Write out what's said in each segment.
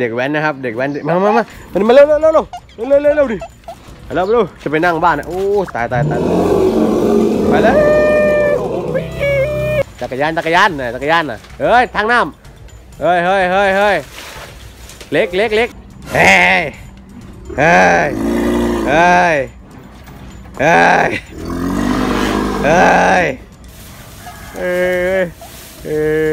เด็กแว้นนะครับ เด็กแว้น มามามามันมาเร็วเร็วเร็วเร็วเร็วเร็วเร็วดิเร็วเร็วจะไปนั่งบ้านนะโอ้ตายตายตายไปเลยโอ้โหจักรยานจักรยานน่ะจักรยานน่ะเฮ้ยทางน้ำเฮ้ยเฮ้ยเฮ้ยเฮ้ยเล็กเล็กเล็กเฮ้ยเฮ้ยเฮ้ยเฮ้ยเฮ้ยเอ้ย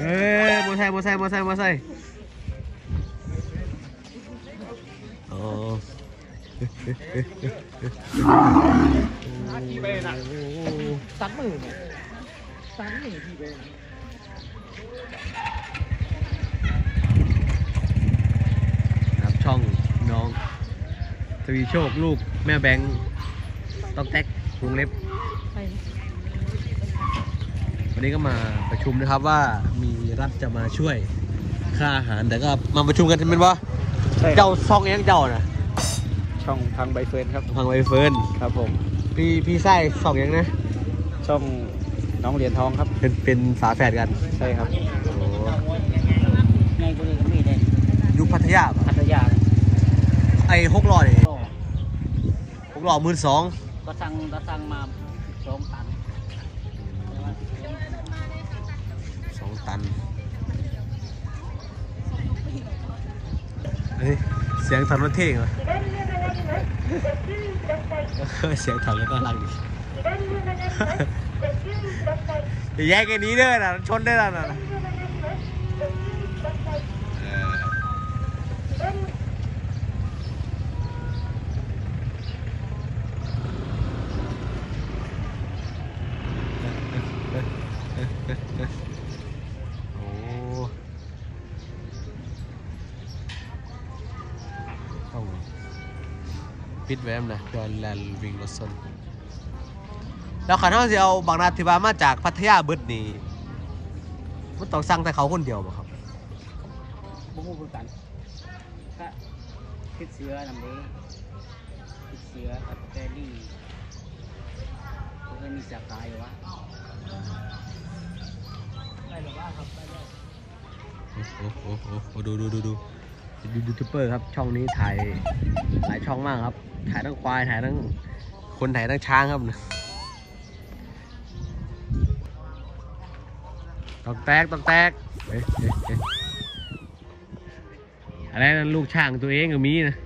เฮ้ยบัวไซบัวไซบัวไซบัวไซโอ้ที่เบนอะสามหมื่นสามหมื่นที่เบนครับช่องน้องทวีโชคลูกแม่แบงค์ต้องแท็กวงเล็บ วันนี้ก็มาประชุมนะครับว่ามีรัฐจะมาช่วยค่าอาหารแต่ก็มาประชุมกันเป็นว่าใช่เจ้าซองยังเจ้านะช่องพังใบเฟิร์นครับพังใบเฟิร์นครับผมพี่พี่ไส้ซองยังนะช่องน้องเหรียญทองครับ เป็นเป็นฝาแฝดกันใช่ครับโอ้ไงกูนี่ก็มีได้ยุคพัทยาปะพัทยาไอ้หกล้อนี่โอ้หกล้อหมื่นสองก็สั่งก็สั่งมา ฮ้ยเสียงถอนรถเท่งเหรอเสียงถอนรถน่ารักดีอย่าแยกกันนี้เด้อนะชนได้แล้วนะเออโอ้ต้อง ปิดแวมนะจอนแลนวิ่งรถซนแล้วขันเขาสิเอาบางนาธิบามาจากพัทยาเบิดนี่มันต้องสั่งแต่เขาคนเดียวบ่ครับบุ้งบุ้งกันก็คิดเสือนำเด้คิดเสือกับแกลี่ก็มีสาขาอยู่วะไปหรือว่าครับไปแล้วโอ้โหโอ้โหโอ้โหดูดูดูดูดู ยูทูบเบอร์ครับ ช่องนี้ถ่ายหลายช่องมากครับ ถ่ายทั้งควายถ่ายทั้งคนถ่ายทั้งช้างครับตอกแตกตอกแตกเอ๊ะเอ๊ะเอ๊ะอะไรนลูกช่างตัวเองก็มีนะ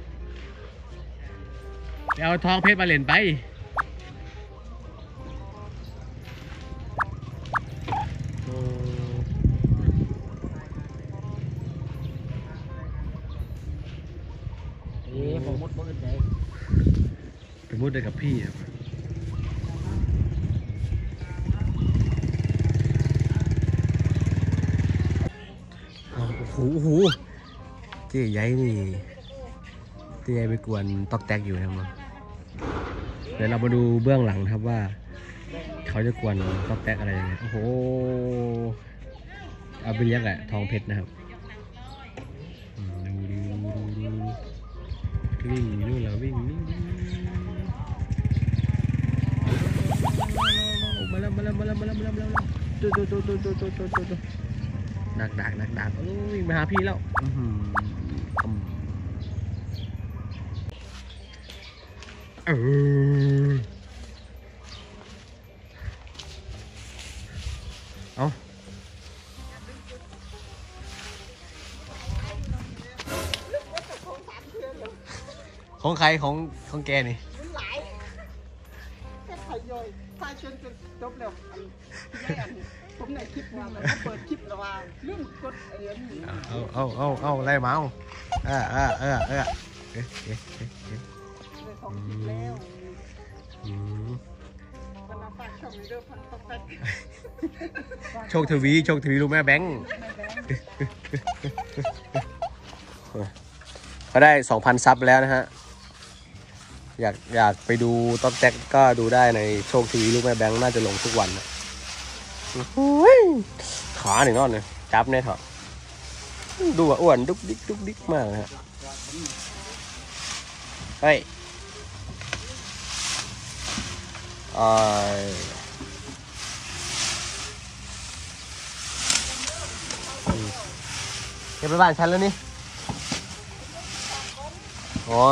เอาทองเพชรมาเล่นไป เอ๊ะผมมุดมุดใจไปมุดได้กับพี่ครับโอ้โหโอ้โหเจ๊ยัยนี่เจ๊ยัยไปกวนตอกแตกอยู่นะครับเดี๋ยวเรามาดูเบื้องหลังครับว่า เขาจะกวนตอกแตกอะไรยังไงโอ้โหเอาไปเลี้ยงแหละทองเพชรนะครับ วิ่งนู่นแล้ววิ่งนี่มาแล้วมาแล้วมาแล้วมาแล้วมาแล้วมาแล้วตัวตัวตัวตัวตัวตัวตัวตัวดักดักดักดักโอ้ยมาหาพี่แล้วเออ ของใครของของแกนี่หลายแค่ทยอยทายจนจนจบแล้วอันแม่อันผมในคลิปว่ามันก็เปิดคลิปแล้วว่าลืมกดไอ้อันนี้เอาเอาเอาเอาไล่เมาเออเออเออเออเอ๊ะเอ๊ะเอ๊ะเอ๊ะเลยสองคลิปแล้วอืมมันมาฝากช่องนี้ด้วยพันตกแป๊กโชคทวีโชคทวีลูกแม่แบงค์เขาได้ 2,000 ซับแล้วนะฮะ อยากอยากไปดูต๊อกแจ็คก็ดูได้ในโชคทีวีลูกแม่แบงค์น่าจะลงทุกวันนะขาหนึ่งนอนเลยจับเนี่ยเถอะดูอ้วนดุกดิกดุกดิกมากฮะเฮ้ยไอ้อืมเก็บไปบ้านฉันแล้วนี่ อ๋อ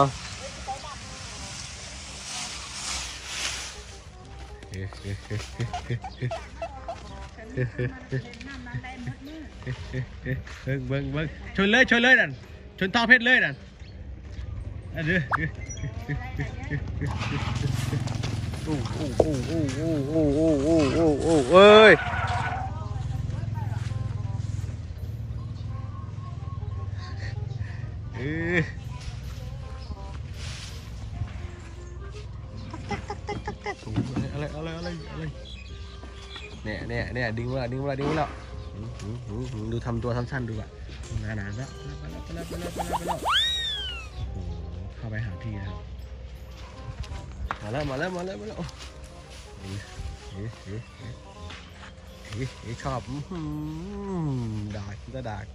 เบิ้งเบิ้งเบิ้งชนเลยชนเลยนั่นชนท่อเพชรเลยนั่นอันนี้โอ้โอ้โอ้โอ้โอ้โอ้โอ้โอ้โอ้โอ้เอ้ย อะไรอะไรอะไรอะไรเนี่ยเนี่ยเนี่ยดิ้งมาแล้วดิ้งมาแล้วดิ้งมาแล้วดูทำตัวทำสั้นดูอะนานๆแล้วไปแล้วไปแล้วไปแล้วไปแล้วไปแล้วโอ้โหเข้าไปหาพี่นะครับมาแล้วมาแล้วมาแล้วมาแล้วเฮ้ยเฮ้ยเฮ้ยเฮ้ยเฮ้ยชอบอื้อหือดากก็ดาก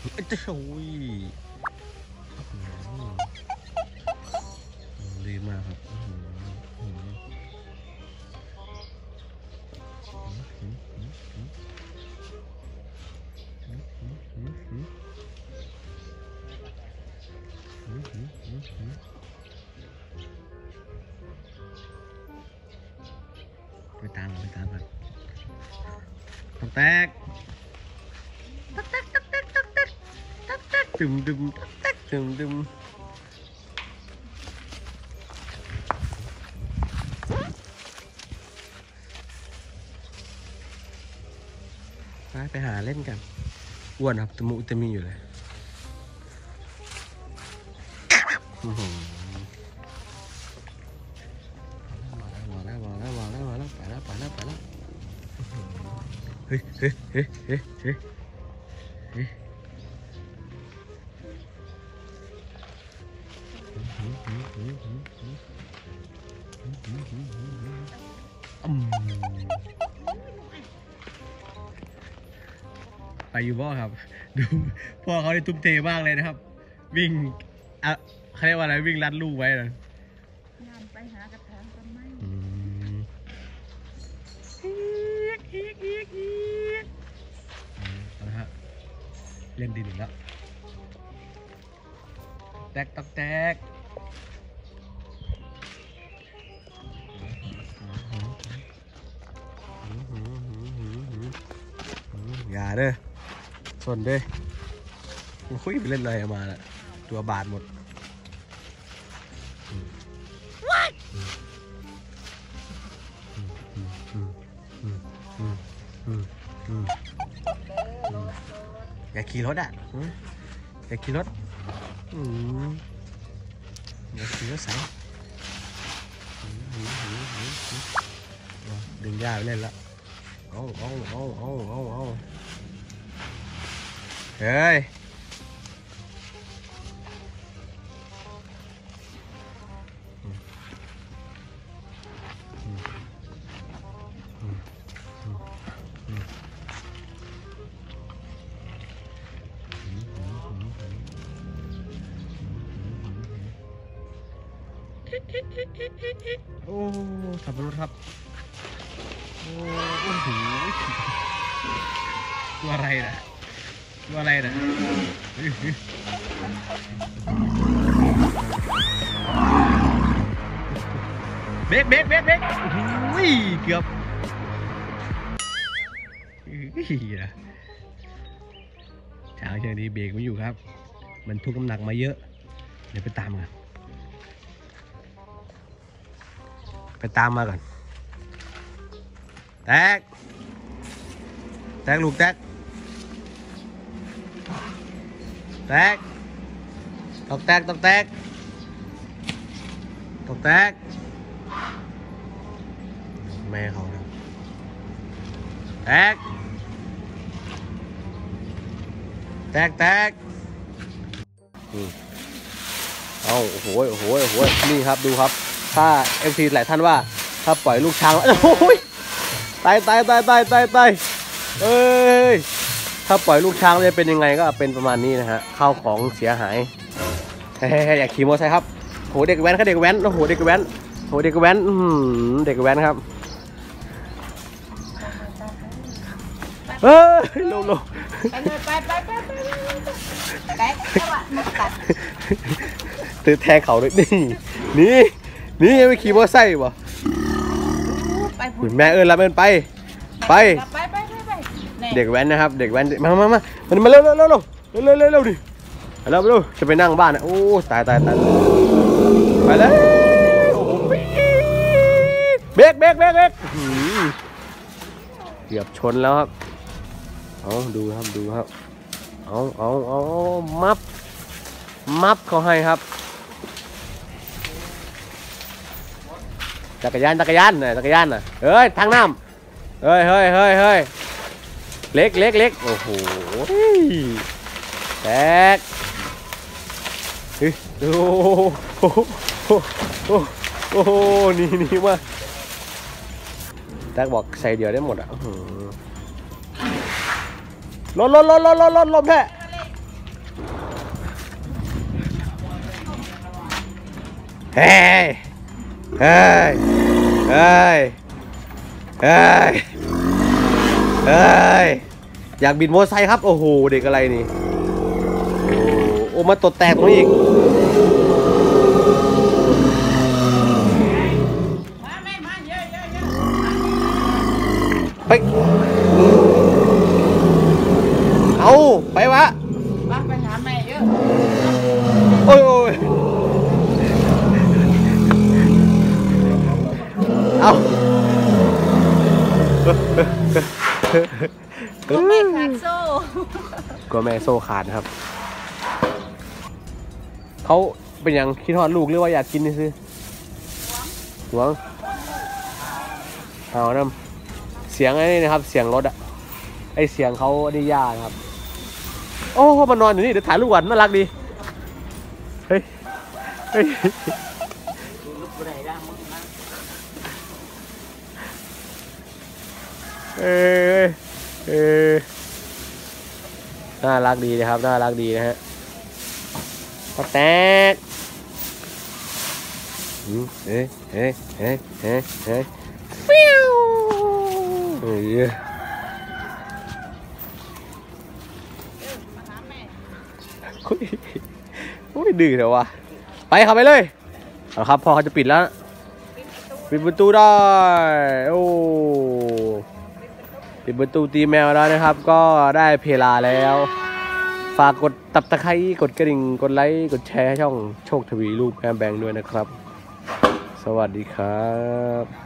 เอ้ยจะโอ้ย ไปตามไปตามกันตกแตกตักแตกตักแตกตักแตกตักแตกดึมดึมตักแตกดึมดึมไปไปหาเล่นกันอ้วนครับตะมุตะมีอยู่เลย อื้อหือ เฮ้ยเฮ้ยเฮ้ยเฮ้ยเฮ้ยเฮ้ยไปอยู่บ่ครับ ดูพ่อเขาได้ทุ่มเทมากเลยนะครับ วิ่งอะเขาเรียกว่าอะไรวิ่งรัดลูกไว้นะ งานไปหากระ เอาละฮะเล่นดินอีกแล้วแตกตอกแตกอย่าเด้อส่วนเด้อคุยไปเล่นอะไรมาละตัวบาดหมด ขี่รถอะอืมอย่าขี่รถอืมอย่าขี่รถใส่อืมอืมอืมอืมอืมเอาดึงย่าไปเล่นละเอาเอาเอาเอาเอาเอาเฮ้ย โอ้สับปะรดครับ โอ้โอ้โหตัวอะไรนะตัวอะไรนะเบรกเบรกเบรกเบรกโอ้ยเกือบอุ้ยนะช้างเชือกนี้เบรกไม่อยู่ครับ มันทุกน้ำหนักมาเยอะ เดี๋ยวไปตามกัน ตามมาก่อน แตก แตกลูกแตก แตกตอกแตกตอกแตกตอกแตก แม่เขานะแตก แตกแตกเอาโอ้โหโอ้โหโอ้โหนี่ครับดูครับ ถ้าเอฟซีหลายท่านว่า ถ้าปล่อยลูกช้างโอ้ยตายตายตายตายตายตายเอ้ยถ้าปล่อยลูกช้างจะเป็นยังไงก็เป็นประมาณนี้นะฮะข้าวของเสียหายเฮ้ยอยากขี่มอเตอร์ไซค์ครับโหเด็กแว้นครับเด็กแว้นโอ้โหเด็กแว้นโหเด็กแว้นอื้อหือเด็กแว้นครับเฮ้ยลงลงไปเลยไปไปไปไปไปจังหวะมันตัดตือแทงเขาเลยนี่นี่ นี่ยังไม่ขี่มอเตอร์ไซค์บ่ไปพูคุณแม่เอิญรับเอิญไป ไป ไปไปไปไปแน่เด็กแว้นนะครับ เด็กแว้น มามามามันมาเร็วเร็วเร็วเร็วเร็วเร็วเร็วดิเร็วเร็วจะไปนั่งบ้านนะโอ้ตายตายตายไปเลยโอ้โหปี๊ดเบรกเบรกเบรกเบรกอื้อหือเกือบชนแล้วครับ เอาดูครับดูครับ เอาเอาเอามับ มับเขาให้ครับ จักรยานจักรยานน่ะจักรยานน่ะเอ้ยทางน้ำเฮ้ยเฮ้ยเฮ้ยเฮ้ยเล็กเล็กเล็กโอ้โหแตกเฮ้ยโอ้โหโอ้โหโอ้โหนี่นี่มาแตกบอกใส่เดียวได้หมดอะอื้อหือรถรถรถรถรถรถลมแท้เฮ้ เฮ้ยเฮ้ยเฮ้ยเฮ้ยอยากบินมอเตอร์ไซค์ครับ โอ้โห เด็กอะไรนี่ โอ้มาตดแตกตรงนี้อีกเยอะเยอะเยอะไป เอาก็ไม่ขาดโซ่กลัวแม่โซ่ขาดครับ เขาเป็นอย่างคิดฮอดลูกหรือว่าอยากกินนี่ซื้อหวงเอาน้ำเสียงไอ้นี่นะครับ เสียงรถอะไอเสียงเขาอันนี้ยากนะครับ โอ้มันนอนอยู่นี่เดี๋ยวถ่ายรูปก่อนน่ารักดี เฮ้ย เฮ้ย เออเออน่ารักดีนะครับ น่ารักดีนะฮะพอแตกอืมเฮ้ยเฮ้ยเฮ้ยเฮ้ยเฮ้ยฟิวเฮ้ยมาหาแม่โอ้ยโอ้ยดื้อเถอะวะ ไปเข้าไปเลยเอาครับพอเขาจะปิดแล้ว ปิดประตูได้ โอ้ ปิดประตูตีแมวแล้วนะครับ ก็ได้เพลาแล้ว ฝากกดตับตะไคร้กดกระดิ่งกดไลค์กดแชร์ช่องโชคทวีลูกแอมแบงด้วยนะครับ สวัสดีครับ